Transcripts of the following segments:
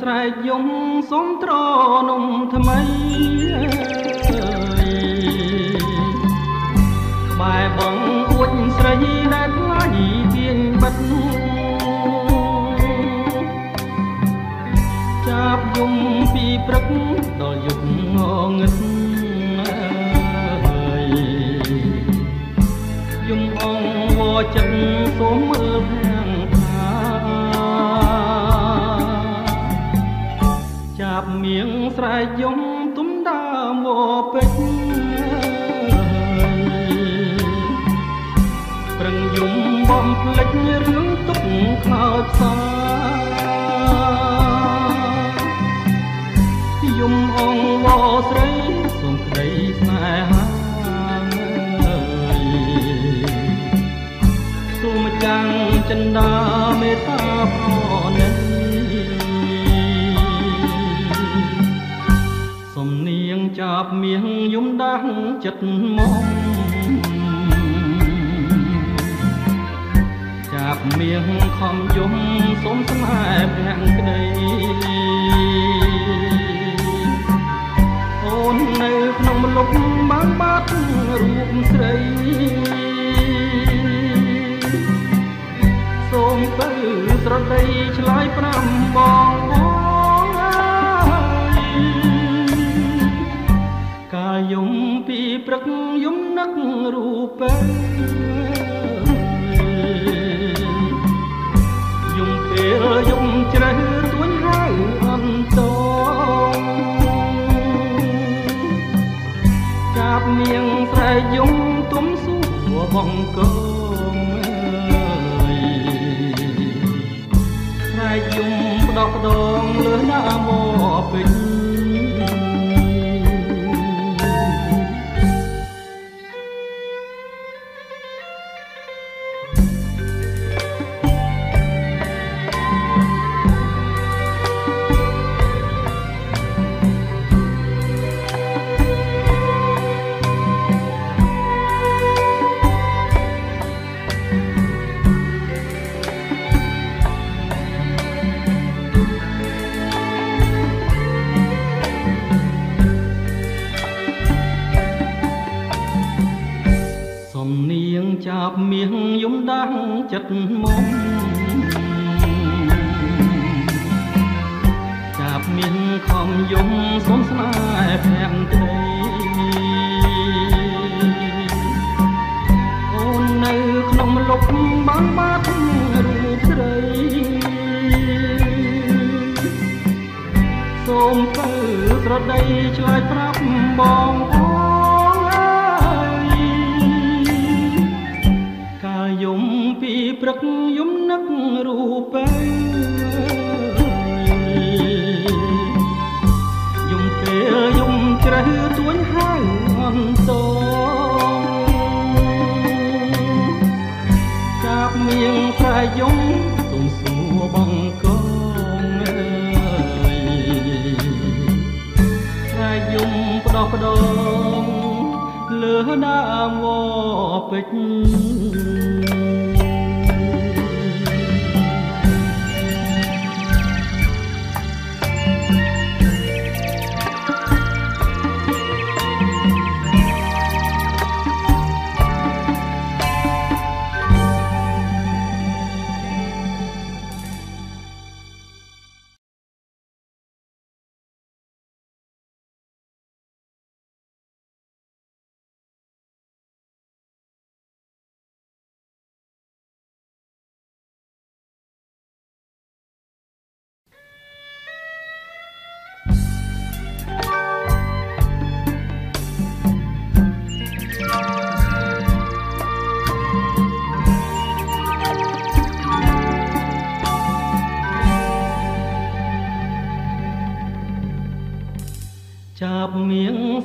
ចាប់មៀងស្រែកយំសុំត្រនំថ្មីក្បែរបងអួចស្រីដែលថ្លៃទៀងបិទចាប់យំពីព្រឹកដល់យប់ងងឹតយំអងវចិត្តសូម ងស្រែកយំទុំដើមវពេជ្រប្រឹងយំបំភ្លេចរឿងទុកខ្លោចផ្សាយំអងវស្រីសូមក្តីស្នេហាសូមចាំងចិន្តាមេត្តា មៀងយំដាស់ចិត្តមកចាប់មៀងខំយំសូមស្នេហ៍ប្រាំងក្តីអូននៅក្នុងមលុបបានបាត់រូបស្រីសូមទៅស្រដីឆ្លើយប្រាំបងបង យំពីព្រឹកយំនឹករូបពេយំពេលយំជ្រៅទួញហៅអន្តងចាប់មៀងស្រែយំទុំសួរបងកងអើយស្រែយំផ្ដោះផ្ដងលើណាមកពេញ មកចាប់មៀងខំយំសុំស្នេហ៍ប្រាំងក្តីអូននៅក្នុងមលុបបានបាត់រូបស្រីសូមទៅស្រដីឆ្លើយប្រាប់បងអូន ពីព្រឹកយំនឹករូបពេយំពេលយំជ្រៅទួញហៅអន្តងចាប់មៀងស្រែយំទុំសួរបងកងអើយស្រែយំផ្ដោះផ្ដងលើដើមវពេជ្រ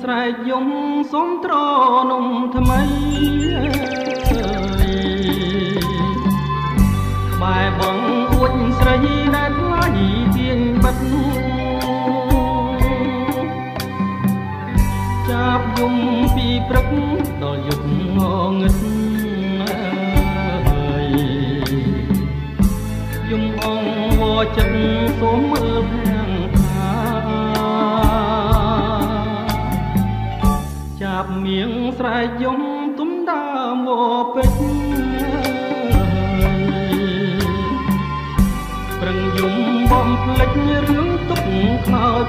ស្រែកយំសុំត្រនំថ្មីក្បែរ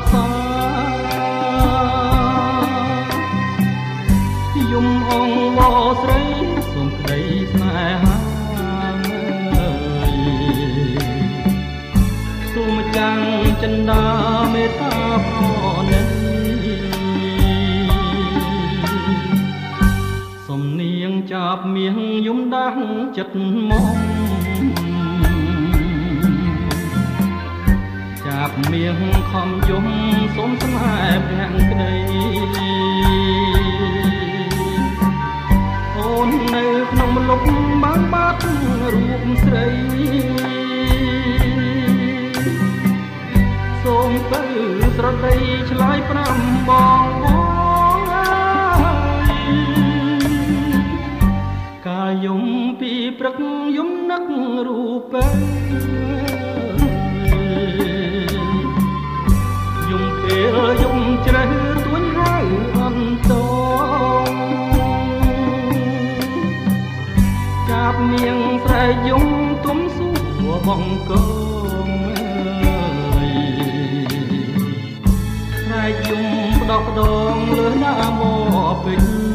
ផ្សាយំអងវស្រីសូមក្តីស្នេហាសូមចាំងចិន្តាមេត្តាប្រណីសំនៀងចាប់មៀងយំដាស់ចិត្តមក ប់មៀងខំយំសូមស្នេហ៍ប្រាំងក្តីអូននៅក្នុងលុបបានបាត់រូបស្រីសូមទៅស្រដីឆ្លើយប្រាំបងបងអើយកាលយំពីព្រឹកយំនឹករូបពេយំ យំជ្រៅទួញហៅអន្តងចាប់នាងស្រែយំទុំសួរបងកងអើយស្រែយំផ្ដោះផ្ដងលើណាមកពេញ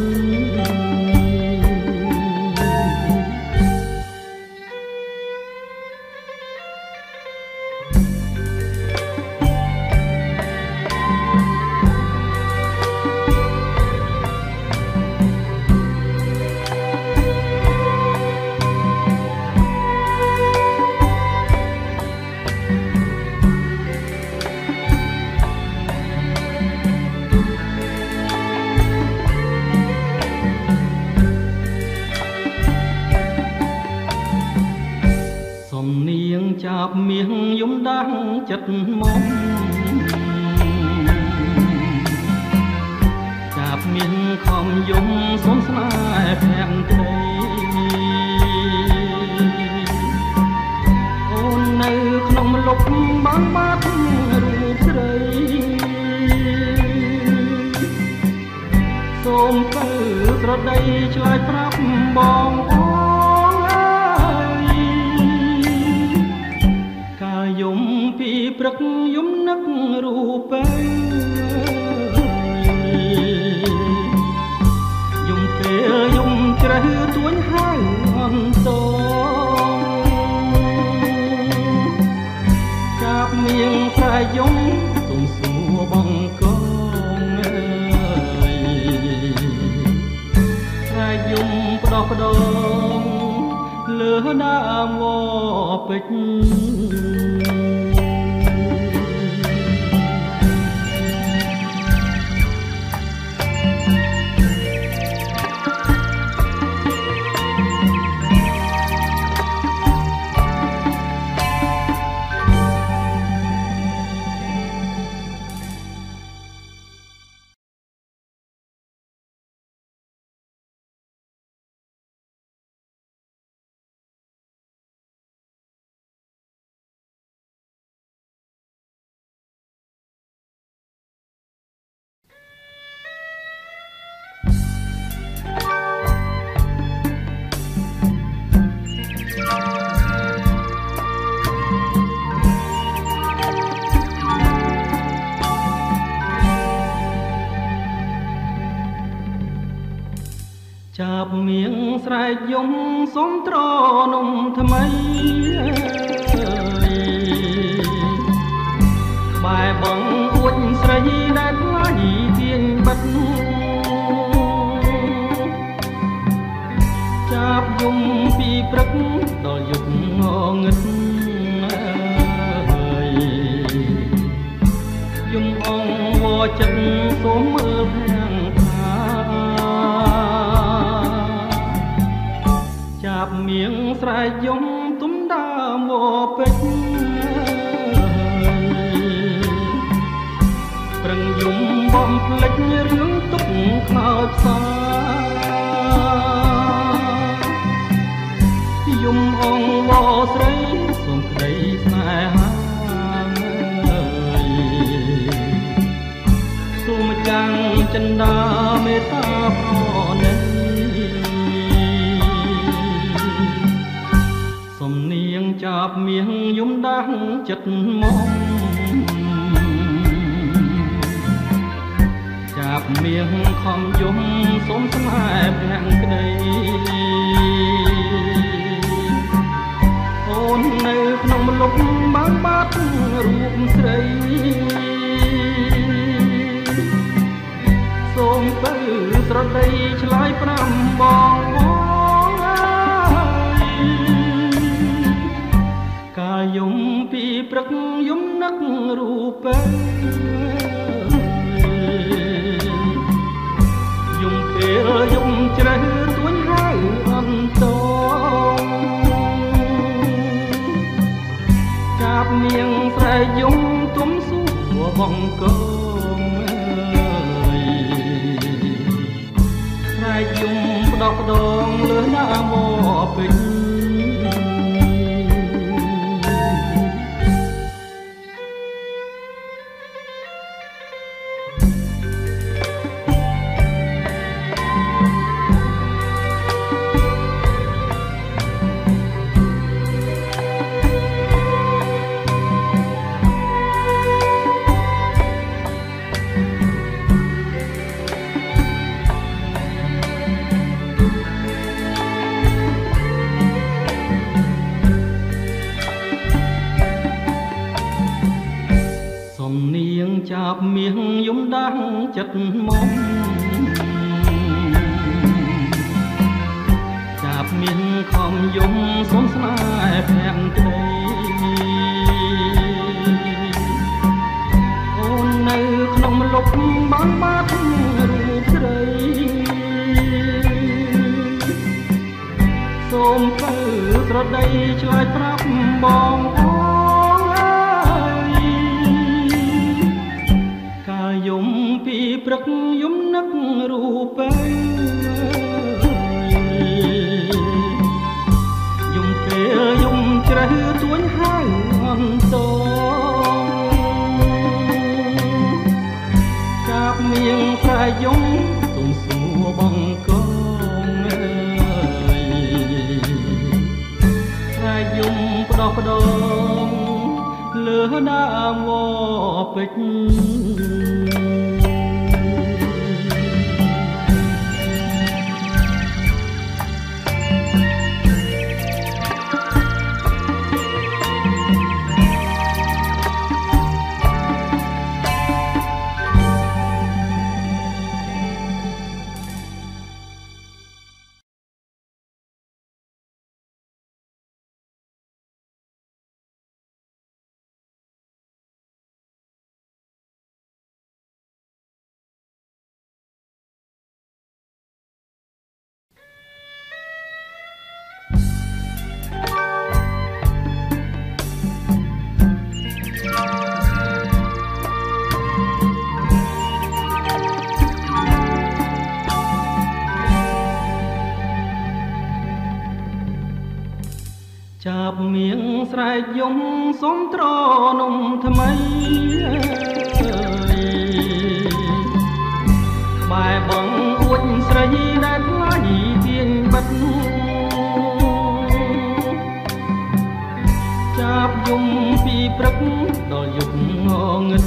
ពេលយំជ្រៅទួញហៅអន្តងចាប់នាងស្រែយំទុំសួរបងកងអើយស្រែយំផ្ដោះផ្ដងលើដើមវពេជ្រ ស្រែកយំសុំត្រនំថ្មីអើយក្បែរបងអួចស្រីដែលផ្លាយទាញបិទចាប់យំពីព្រឹកដល់យប់ងងឹតអើយយំអងវចិត្តសូម លិចរឿងទុកខ្មោចផ្សាយំអងវស្រីសូមក្តីស្នេហាសូមចាំងចិន្តាមេត្តាផងនេះសំនៀងចាប់មៀងយំដាស់ចិត្តមក ចាប់មៀងខំយំសុំស្នេហ៍ប្រាំងក្តីអូននៅក្នុងលុបបានបាត់រូបស្រីសូមទៅស្រដីឆ្លើយប្រាំបងបងអើយកាលយំពីព្រឹកយំនឹករូបយំ ពេលយំជ្រៅទួញហៅអន្តងចាប់នាងស្រែយំទុំសួរបងកងយំផ្ដោះផ្ដងលើណាមកពេញ ឆ្លើយប្រាប់បងអូព្រឹកយំនឹករូបយំពេលយំជ្រៅទួញហៅអន្តកាបមៀងស្រែយំ លើដើមវពេជ្រ កយំសុំត្រនំថ្មីបែបងអួចស្រីដែលថ្លៃទៀងបិទចាប់យំពីព្រឹកដល់យប់ងងឹត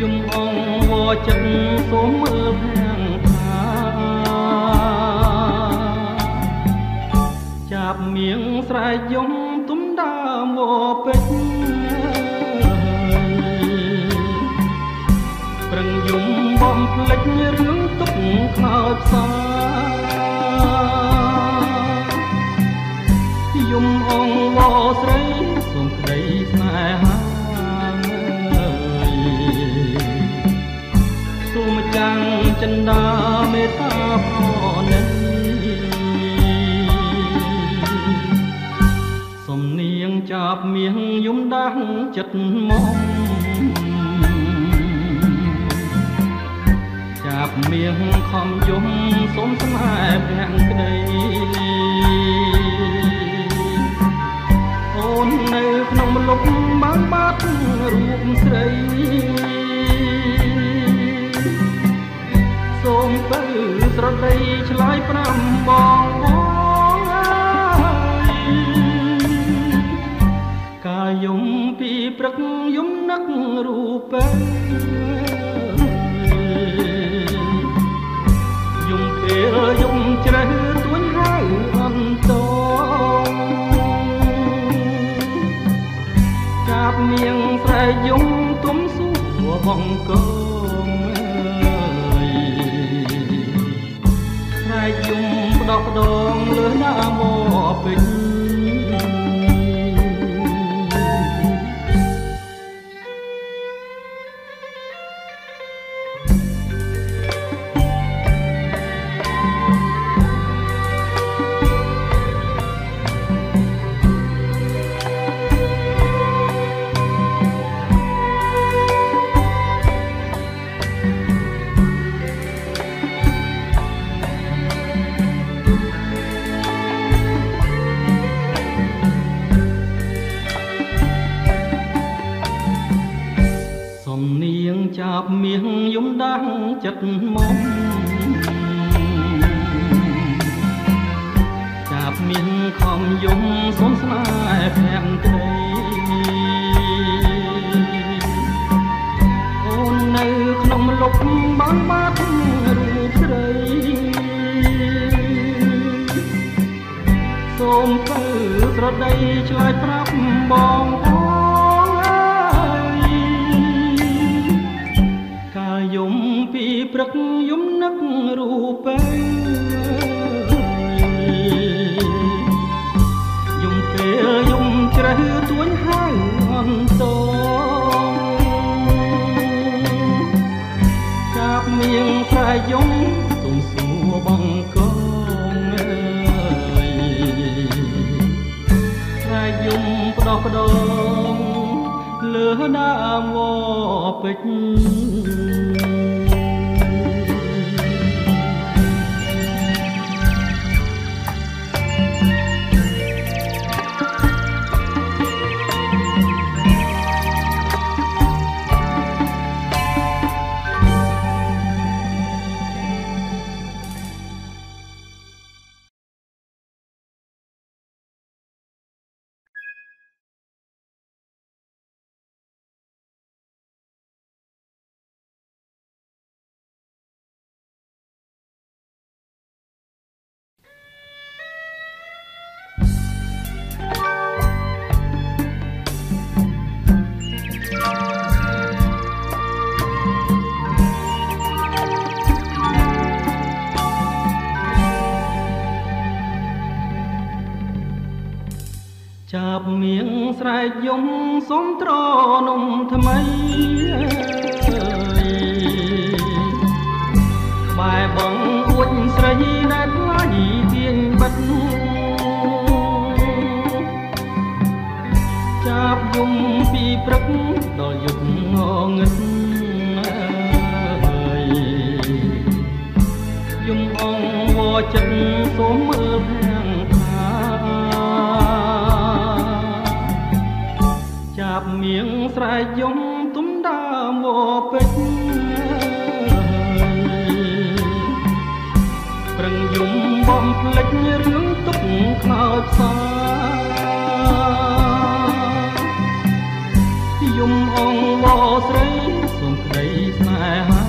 យំអងវចិត្តសូម ភ្លេចរឿងទុកខ្លោចផ្សាយំអងវស្រីសូមក្តីស្នេហាសូមចាំងចិន្តាមេត្តាប្រណិតចាប់មៀងយំដាស់ចិត្តមក អាប់មៀងខំយំសូមស្នេហ៍ព្រះក្តីអូននៅក្នុងមលុបបានបាត់រូបស្រីសូមទៅស្រដីឆ្លើយប្រាំបងបងកាយយំពីព្រឹកយំនឹករូបពេល ពេលយំជ្រៅទួញហៅអន្តចាប់នាងស្រែយំទុំសួរបងកូដកដងលើណាមកពេញ ពេជ្រ ប់មៀងស្រែកយំសុំត្រនំថ្មីក្បែរបងអួចស្រីដែលថ្លៃទៀងបិទចាប់យំពីព្រឹកដល់យប់ងងឹតយំអងវចិត្តសូមមើលហា ងចាប់មៀងស្រែកយំទុំដើមវពេជ្រប្រឹងយំបំភ្លេចរឿងទុកខ្លោចផ្សាយំអងវស្រីសូមក្តីស្នេហា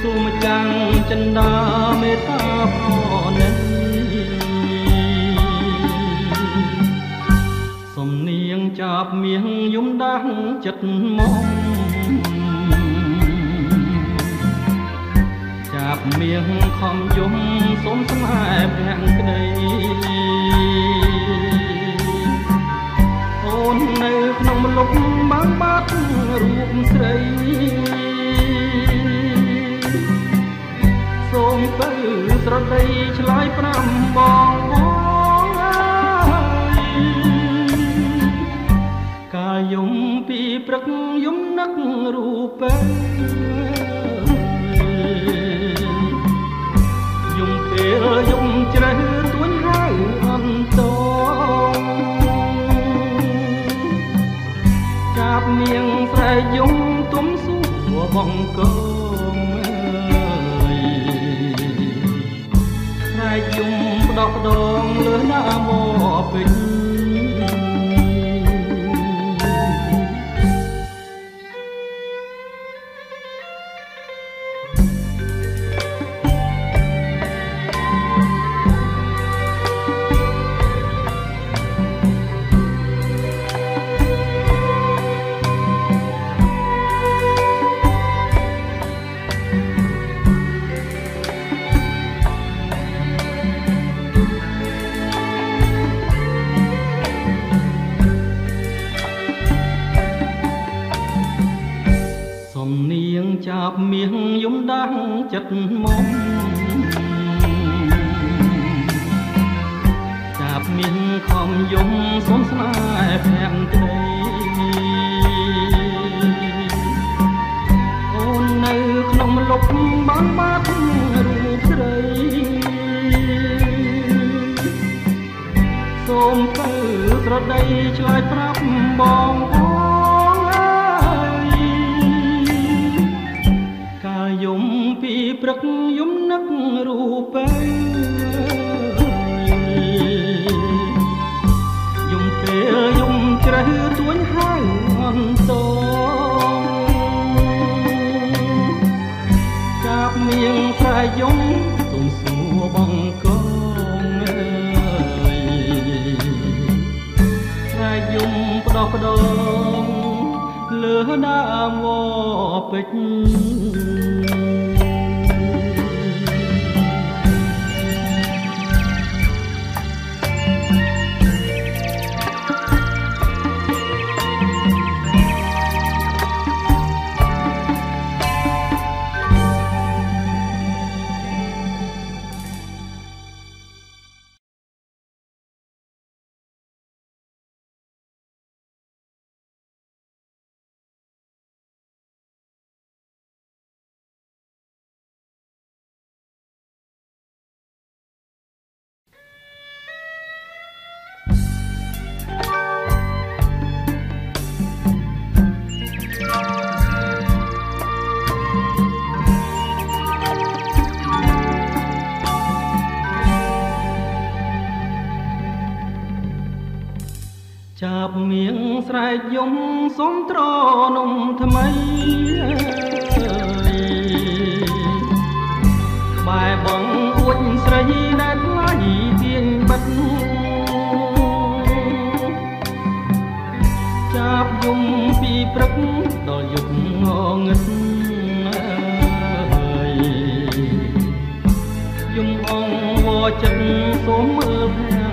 សូមចាំងចិន្តាមេត្តាផង ប់មៀងយំដាស់ចិត្តមកចាប់មៀងខំយំសូមស្នេហ៍ប្រាំងក្តីអូននៅក្នុងលុបបានបាត់រូបស្រីសូមទៅស្រដីឆ្លើយប្រាំបង យំពីព្រឹកយំនឹករូបេយំពេលយំជ្រៅទួញហើយអន្តងកាប់នាងស្រែយំទុំសុខបងកងស្រែយំផ្ដោះដងលើណាមកពេញ ចិត្តមកចាប់មាសខំយំសុំស្នេហ៍ភ័ក្រក្តីអូននៅក្នុងលុបបានបាត់រូបស្រីសូមទៅត្រដីឆ្លើយប្រាប់បងអូ ព្រឹកយំនឹករូបេយំពេលយំជ្រៅទួញហៅអន្តចាប់មៀងស្រែយំទុំសួរបងកងអើយស្រែយំផ្ដោះផ្ដងលើដើមវពេជ្រ ស្រែកយំសុំត្រនំថ្មីក្បែរបងអួចស្រីដែលថ្លៃទៀងបិទចាប់យំពីព្រឹកដល់យប់ងងឹតយំអងវចិត្តសូមមើលភាំ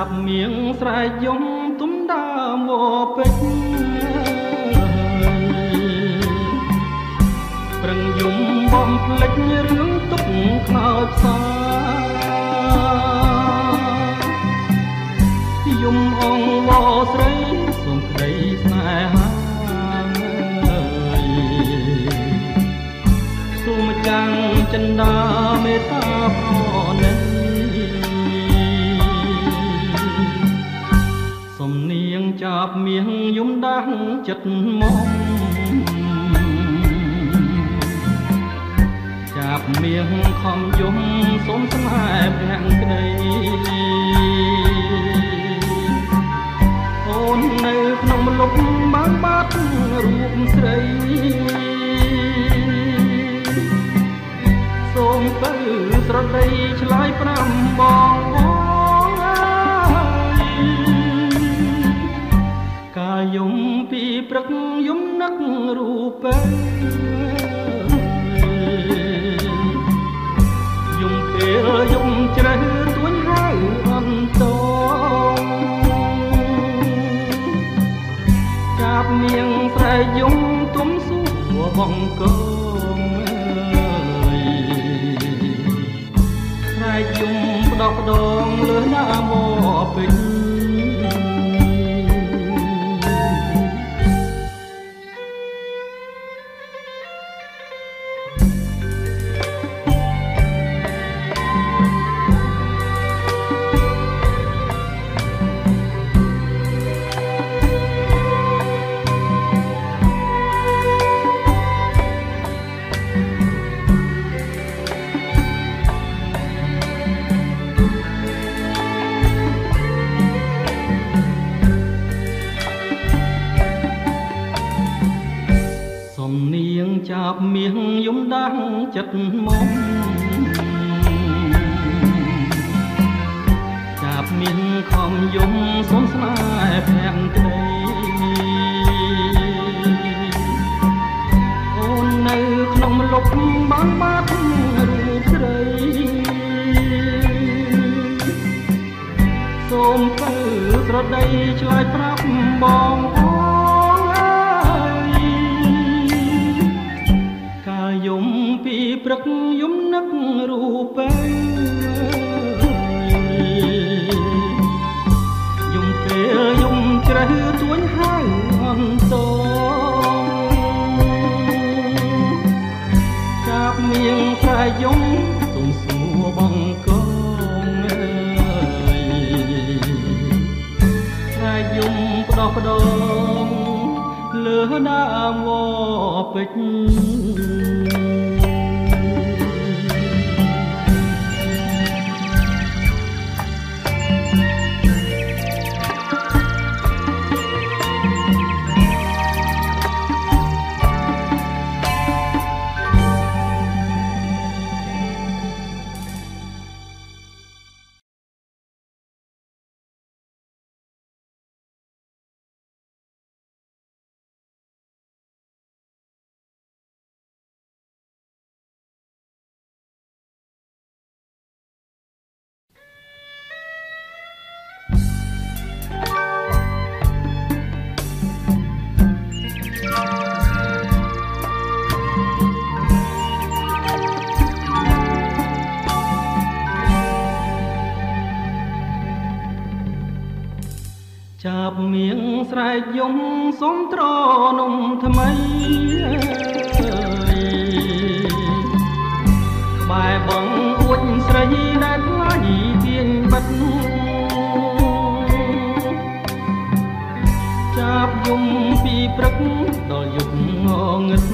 ងចាប់មៀងស្រែកយំទុំដើមវពេជ្រប្រឹងយំបំភ្លេចរឿងទុកខ្លោចផ្សា មៀងយំដាស់ចិត្តមកចាប់មៀងខំយំសូមស្នេហ៍ប្រាំងក្តីអូននៅក្នុងលុបបានបាត់រូបស្រីសូមទៅស្រដីឆ្លើយប្រាំបង យំពីព្រឹកយំនឹករូបេយំពេលយំជ្រៅទួញហៅអន្តចាប់នាងស្រែយំទុំសួរបងកងអើយស្រែយំផ្ដោះផ្ដងលើណាមកពេញ ចិត្តមកចាប់មាសខំយំសុំស្នេហ៍ភក្តីអូននៅក្នុងលុបបានបាត់រូបស្រីសូមទៅស្រដីឆ្លើយប្រាប់បងអូ រូបពេលយំពេលយំជ្រៅទួញហៅអន្តចាប់មៀងស្រែយំទុំសួរបងកងអើយស្រែយំផ្ដោះផ្ដងលើដើមវពេជ្រ ចាប់មៀងស្រែកយំសុំត្រនំថ្មីក្បែរបងអួចស្រីដែលថ្លៃទៀងបិទចាប់យំពីព្រឹកដល់យប់ងងឹត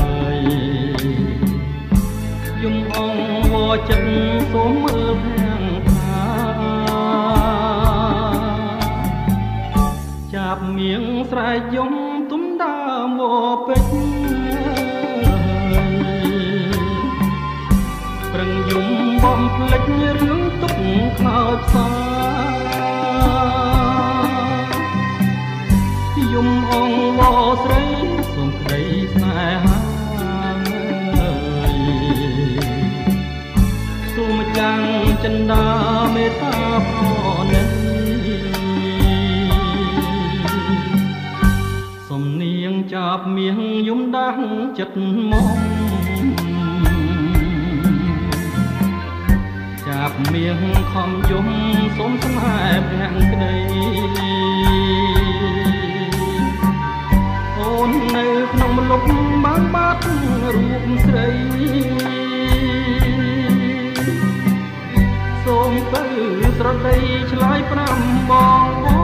អើយយំអងវចិត្តសូមមើល ងស្រែកយំទុំដើមវពេជ្រប្រឹងយំបំភ្លេចរឿងទុកខ្លោចផ្សាយំអងវស្រីសូមក្តីស្នេហាអើយសូមចាំងចិន្តាមេត្តាផង ប់មៀងយំដាស់ចិត្តមកចាប់មៀងខំយំសុំស្នេហ៍ភក្តីអូននៅក្នុងមលុបបានបាត់រូបស្រីសូមទៅស្រដីឆ្លើយប្រាំបងបង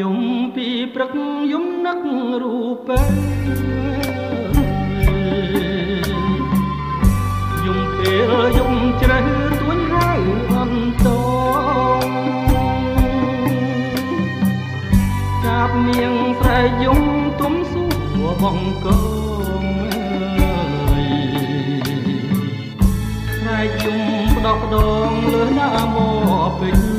យំពីព្រឹកយំនឹករូបពេលយំពេលយំជ្រៅទួញហៅអន្តចាប់មៀងស្រែយំទុំសួរបងកងអើយស្រែយំផ្ដោះផ្ដងលើណាមកពេញ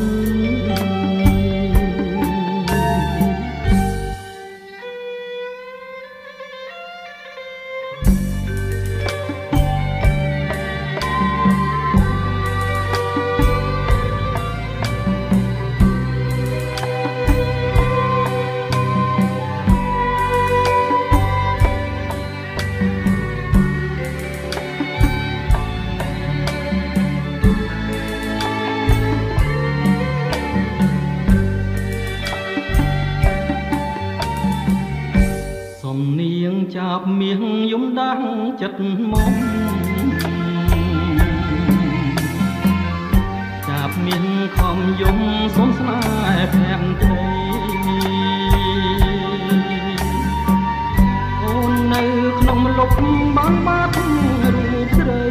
មកចាប់មាសខំយំសុំស្នេហ៍ភក្តីអូននៅក្នុងមលុបបានបាត់រូបស្រី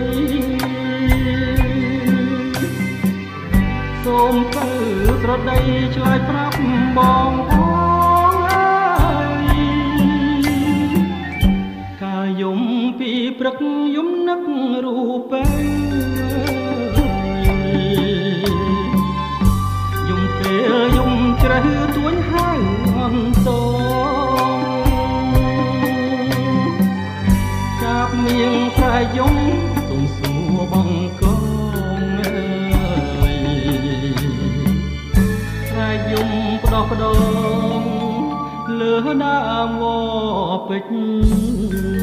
សូមទៅស្រដីឆ្លើយប្រាប់បងផង ពីព្រឹកយំនឹករូបពេយំពេលយំជ្រៅទួញហៅអន្តចាប់នាងស្រែយំទុំសួរបងកងអើយស្រែយំផ្ដោះផ្ដងលើដើមវពេជ្រ